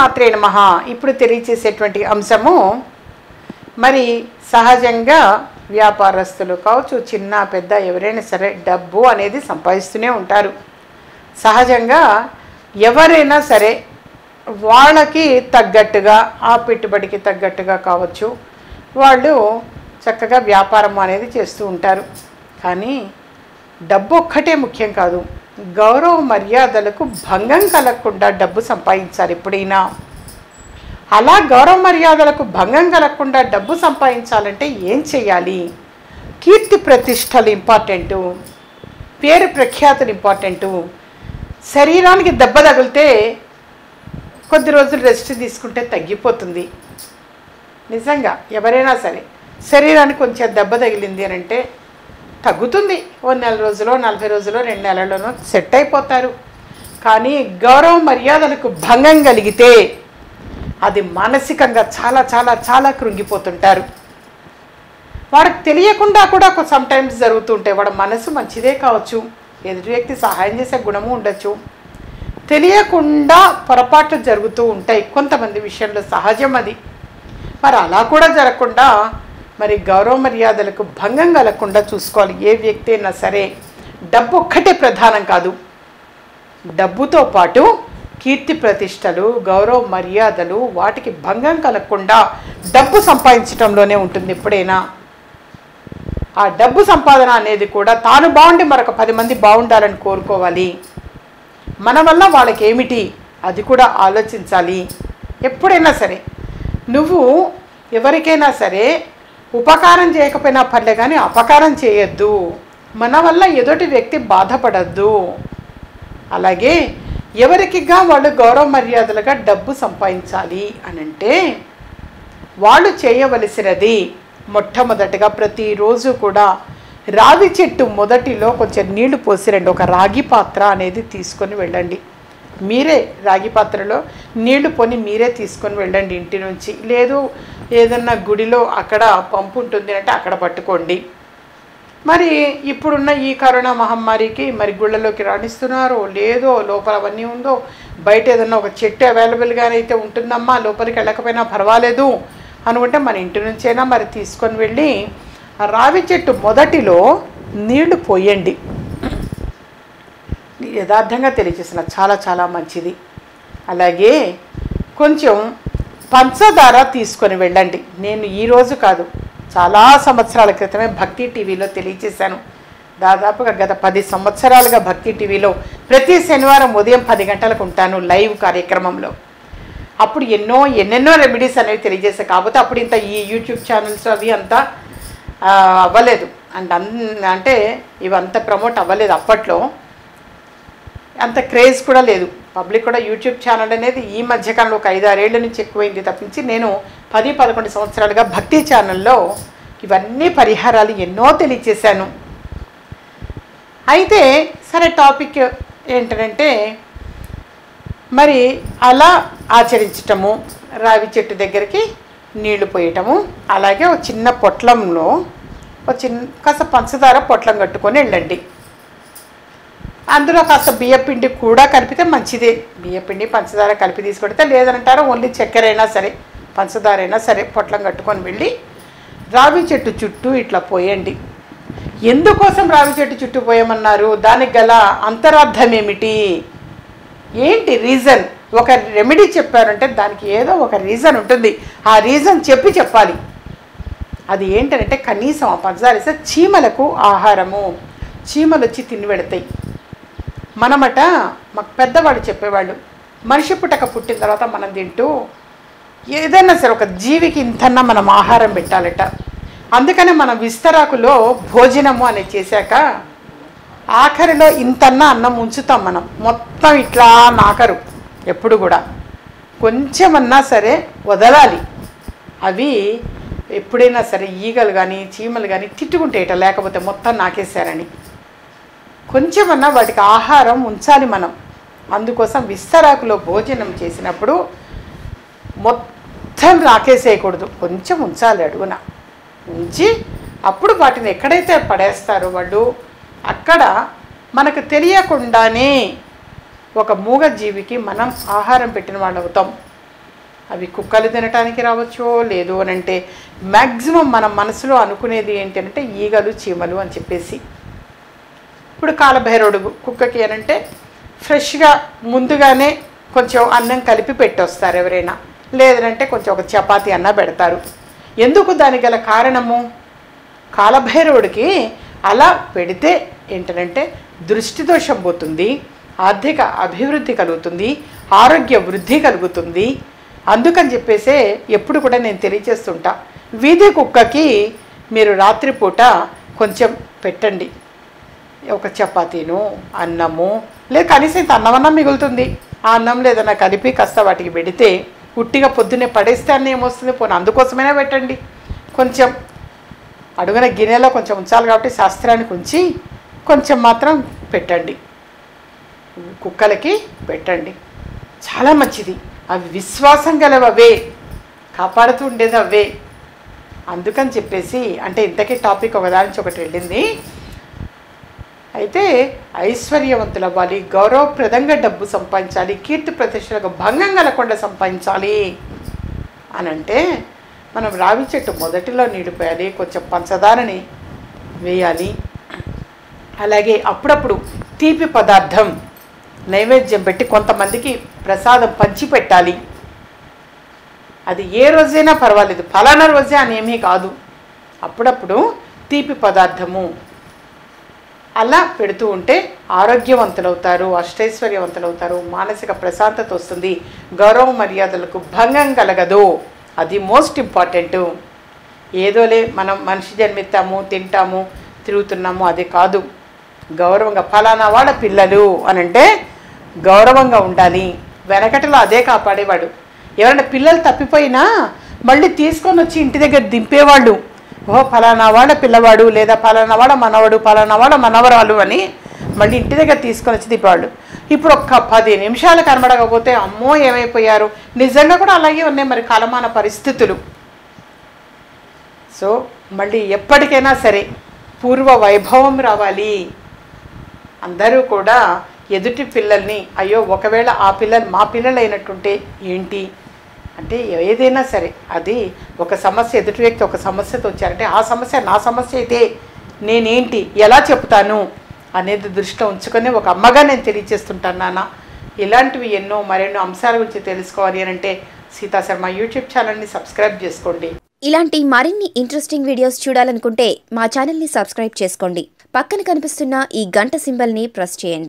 మాత్రే నమ. ఇప్పుడు తెలియచేసేటువంటి అంశము మరి సహజంగా వ్యాపారస్తులు కావచ్చు చిన్న పెద్ద ఎవరైనా సరే డబ్బు అనేది సంపాదిస్తూనే ఉంటారు. సహజంగా ఎవరైనా సరే వాళ్ళకి తగ్గట్టుగా ఆ పెట్టుబడికి తగ్గట్టుగా కావచ్చు వాళ్ళు చక్కగా వ్యాపారం అనేది చేస్తూ ఉంటారు. కానీ డబ్బు ఒక్కటే ముఖ్యం కాదు. గౌరవ మర్యాదలకు భంగం కలగకుండా డబ్బు సంపాదించాలి ఎప్పుడైనా? అలా గౌరవ మర్యాదలకు భంగం కలగకుండా డబ్బు సంపాదించాలంటే ఏం చేయాలి? కీర్తి ప్రతిష్టలు ఇంపార్టెంటు. పేరు ప్రఖ్యాతులు ఇంపార్టెంటు. శరీరానికి దెబ్బ తగిలితే కొద్ది రోజులు రెస్ట్ తీసుకుంటే తగ్గిపోతుంది. నిజంగా ఎవరైనా సరే శరీరానికి కొంచెం దెబ్బ తగిలింది అని అంటే తగ్గుతుంది. ఓ నెల రోజులో నలభై రోజులో రెండు నెలల్లోనో సెట్ అయిపోతారు. కానీ గౌరవ మర్యాదలకు భంగం కలిగితే అది మానసికంగా చాలా చాలా చాలా కృంగిపోతుంటారు. వాడికి తెలియకుండా కూడా సమ్టైమ్స్ జరుగుతుంటాయి వాడి మనసు మంచిదే కావచ్చు. ఎదుటి వ్యక్తి సహాయం చేసే గుణము ఉండొచ్చు. తెలియకుండా పొరపాట్లు జరుగుతూ ఉంటాయి. కొంతమంది విషయంలో సహజం అది. మరి అలా కూడా జరగకుండా మరి గౌరవ మర్యాదలకు భంగం కలగకుండా చూసుకోవాలి. ఏ వ్యక్తి అయినా సరే డబ్బు ఒక్కటే ప్రధానం కాదు. డబ్బుతో పాటు కీర్తి ప్రతిష్టలు గౌరవ మర్యాదలు వాటికి భంగం కలగకుండా డబ్బు సంపాదించడంలోనే ఉంటుంది ఎప్పుడైనా. ఆ డబ్బు సంపాదన అనేది కూడా తాను బాగుండి మరొక పది మంది బాగుండాలని కోరుకోవాలి. మన వల్ల వాళ్ళకి ఏమిటి అది కూడా ఆలోచించాలి. ఎప్పుడైనా సరే. నువ్వు ఎవరికైనా సరే ఉపకారం చేయకపోయినా పర్లే కానీ అపకారం చేయొద్దు. మన వల్ల ఎదుటి వ్యక్తి బాధపడద్దు. అలాగే ఎవరికిగా వాళ్ళు గౌరవ మర్యాదలుగా డబ్బు సంపాదించాలి అని అంటే వాళ్ళు చేయవలసినది మొట్టమొదటిగా ప్రతిరోజు కూడా రావి చెట్టు మొదటిలో కొంచెం నీళ్ళు పోసిరండి. ఒక రాగి పాత్ర అనేది తీసుకొని వెళ్ళండి. మీరే రాగి పాత్రలో నీళ్ళు పోని మీరే తీసుకొని వెళ్ళండి ఇంటి నుంచి. లేదు ఏదన్నా గుడిలో అక్కడ పంపు ఉంటుంది అంటే అక్కడ పట్టుకోండి. మరి ఇప్పుడున్న ఈ కరోనా మహమ్మారికి మరి గుళ్ళలోకి రాణిస్తున్నారో లేదో లోపల అవన్నీ ఉందో బయట ఏదన్నా ఒక చెట్టు అవైలబుల్గానే అయితే ఉంటుందమ్మా లోపలికి వెళ్ళకపోయినా పర్వాలేదు అనుకుంటే మన ఇంటి నుంచైనా మరి తీసుకొని వెళ్ళి రావి చెట్టు మొదటిలో నీళ్ళు పోయండి. యథార్థంగా తెలియచేసిన చాలా చాలా మంచిది. అలాగే కొంచెం పంచదార తీసుకొని వెళ్ళండి. నేను ఈరోజు కాదు చాలా సంవత్సరాల క్రితమే భక్తి టీవీలో తెలియచేశాను. దాదాపుగా గత పది సంవత్సరాలుగా భక్తి టీవీలో ప్రతి శనివారం ఉదయం పది గంటలకు ఉంటాను లైవ్ కార్యక్రమంలో. అప్పుడు ఎన్నో ఎన్నెన్నో రెమెడీస్ అనేవి తెలియజేశాయి. కాకపోతే అప్పుడు ఇంత ఈ యూట్యూబ్ ఛానల్స్ అవి అంతా అవ్వలేదు. అండ్ అన్ అంటే ఇవంత ప్రమోట్ అవ్వలేదు. అప్పట్లో అంత క్రేజ్ కూడా లేదు. పబ్లిక్ కూడా యూట్యూబ్ ఛానల్ అనేది ఈ మధ్యకాలంలో ఒక ఐదు ఆరేళ్ళ నుంచి ఎక్కువైంది తప్పించి నేను పది పదకొండు సంవత్సరాలుగా భక్తి ఛానల్లో ఇవన్నీ పరిహారాలు ఎన్నో తెలియచేశాను. అయితే సరే టాపిక్ ఏంటంటే మరి అలా ఆచరించటము రావి చెట్టు దగ్గరికి నీళ్ళు పోయటము అలాగే ఒక చిన్న పొట్లంలో ఒక చిన్న కాస్త పంచదార పొట్లం కట్టుకొని వెళ్ళండి. అందులో కాస్త బియ్యపిండి కూడా కలిపితే మంచిదే. బియ్యపిండి పంచదార కలిపి తీసుకొడితే లేదంటారా ఓన్లీ చక్కెర అయినా సరే పంచదార అయినా సరే పొట్లం కట్టుకొని వెళ్ళి రావి చెట్టు చుట్టూ ఇట్లా పోయండి. ఎందుకోసం రావి చెట్టు చుట్టూ పోయమన్నారు? దానికి గల అంతరార్థం ఏమిటి ఏంటి రీజన్? ఒక రెమెడీ చెప్పారంటే దానికి ఏదో ఒక రీజన్ ఉంటుంది. ఆ రీజన్ చెప్పి చెప్పాలి. అది ఏంటంటే కనీసం ఆ పంచదార చీమలకు ఆహారము. చీమలు వచ్చి తిని పెడతాయి. మనమట మాకు పెద్దవాళ్ళు చెప్పేవాళ్ళు. మనిషి పుట్టక పుట్టిన తర్వాత మనం తింటూ ఏదైనా సరే ఒక జీవికి ఇంతన్నా మనం ఆహారం పెట్టాలట. అందుకనే మనం విస్తరాకులో భోజనము అనేది చేశాక ఆఖరిలో ఇంతన్నా అన్నం ఉంచుతాం మనం. మొత్తం ఇట్లా నాకరు ఎప్పుడు కూడా. కొంచెమన్నా సరే వదలాలి. అవి ఎప్పుడైనా సరే ఈగలు కానీ చీమలు కానీ తిట్టుకుంటేట లేకపోతే మొత్తం నాకేశారని. కొంచెమన్నా వాటికి ఆహారం ఉంచాలి మనం. అందుకోసం విస్తరాకులో భోజనం చేసినప్పుడు మొత్తం రాకేసేయకూడదు. కొంచెం ఉంచాలి అడుగున. ఉంచి అప్పుడు వాటిని ఎక్కడైతే పడేస్తారో వాళ్ళు అక్కడ మనకు తెలియకుండానే ఒక మూగ జీవికి మనం ఆహారం పెట్టిన వాళ్ళు అవుతాం. అవి కుక్కలు తినటానికి రావచ్చో లేదు అని అంటే మ్యాక్సిమం మనం మనసులో అనుకునేది ఏంటంటే ఈగలు చీమలు అని చెప్పేసి. ఇప్పుడు కాలభైరవుడు కుక్కకి అనంటే ఫ్రెష్గా ముందుగానే కొంచెం అన్నం కలిపి పెట్టొస్తారు ఎవరైనా. లేదంటే కొంచెం ఒక చపాతి అన్న పెడతారు. ఎందుకు దానికి గల కారణము? కాలభైరవుడికి అలా పెడితే ఏంటంటే దృష్టి దోషం పోతుంది ఆర్థిక అభివృద్ధి కలుగుతుంది ఆరోగ్య వృద్ధి కలుగుతుంది. అందుకని చెప్పేసే ఎప్పుడు కూడా నేను తెలియజేస్తుంటా వీధి కుక్కకి మీరు రాత్రిపూట కొంచెం పెట్టండి. ఒక చపాతీను అన్నము లేదు కనీసం ఇంత అన్నమన్నా మిగులుతుంది. ఆ అన్నం లేదన్నా కలిపి కాస్త వాటికి పెడితే ఉట్టిగా పొద్దున్నే పడేస్తే అన్న ఏమొస్తుంది? పోనీ అందుకోసమైనా పెట్టండి. కొంచెం అడుగున గిన్నెలో కొంచెం ఉంచాలి కాబట్టి శాస్త్రానికి ఉంచి కొంచెం మాత్రం పెట్టండి. కుక్కలకి పెట్టండి. చాలా మంచిది. అవి విశ్వాసం గలవి అవే కాపాడుతూ ఉండేది అవే అందుకని చెప్పేసి అంటే ఇంతకీ టాపిక్ ఒకదాని నుంచి ఒకటి వెళ్ళింది. అయితే ఐశ్వర్యవంతులు అవ్వాలి గౌరవప్రదంగా డబ్బు సంపాదించాలి కీర్తి ప్రతిష్టలకు భంగం కలగకుండా సంపాదించాలి అని అంటే మనం రావి చెట్టు మొదటిలో నీడిపోయాలి కొంచెం పంచదారని వేయాలి. అలాగే అప్పుడప్పుడు తీపి పదార్థం నైవేద్యం పెట్టి కొంతమందికి ప్రసాదం పంచిపెట్టాలి. అది ఏ రోజైనా పర్వాలేదు ఫలానా రోజే అని ఏమీ కాదు. అప్పుడప్పుడు తీపి పదార్థము అలా పెడుతూ ఉంటే ఆరోగ్యవంతులవుతారు అష్టైశ్వర్యవంతులవుతారు మానసిక ప్రశాంతత వస్తుంది గౌరవ మర్యాదలకు భంగం కలగదు. అది మోస్ట్ ఇంపార్టెంట్. ఏదోలే మనం మనిషి జన్మిస్తాము తింటాము తిరుగుతున్నాము అది కాదు. గౌరవంగా ఫలానా వాడ పిల్లలు అని అంటే గౌరవంగా ఉండాలి. వెనకటిలో అదే కాపాడేవాడు. ఎవరైనా పిల్లలు తప్పిపోయినా మళ్ళీ తీసుకొని వచ్చి ఇంటి దగ్గర దింపేవాళ్ళు. ఓ ఫలానా వాళ్ళ పిల్లవాడు లేదా ఫలానా వాళ్ళ మనవడు ఫలానా వాళ్ళ మనవరాలు అని మళ్ళీ ఇంటి దగ్గర తీసుకొని వచ్చి దింపేవాళ్ళు ఇప్పుడు ఒక్క పది నిమిషాలు కనబడకపోతే అమ్మో ఏమైపోయారు? నిజంగా కూడా అలాగే ఉన్నాయి మరి కాలమాన పరిస్థితులు. సో మళ్ళీ ఎప్పటికైనా సరే పూర్వ వైభవం రావాలి. అందరూ కూడా ఎదుటి పిల్లల్ని అయ్యో ఒకవేళ ఆ పిల్లలు మా పిల్లలు అయినట్టుంటే ఏంటి? అంటే ఏదైనా సరే అది ఒక సమస్య ఎదుటి వ్యక్తి ఒక సమస్యతో వచ్చారంటే ఆ సమస్య నా సమస్య అయితే నేనేంటి ఎలా చెప్తాను? అనేది దృష్టిలో ఉంచుకొని ఒక అమ్మగా నేను తెలియజేస్తుంటాను నాన్న. ఇలాంటివి ఎన్నో మరెన్నో అంశాల గురించి తెలుసుకోవాలి అని అంటే సీతా శర్మ యూట్యూబ్ ఛానల్ని సబ్స్క్రైబ్ చేసుకోండి. ఇలాంటి మరిన్ని ఇంట్రెస్టింగ్ వీడియోస్ చూడాలనుకుంటే మా ఛానల్ని సబ్స్క్రైబ్ చేసుకోండి. పక్కన కనిపిస్తున్న ఈ గంట సింబల్ని ప్రెస్ చేయండి.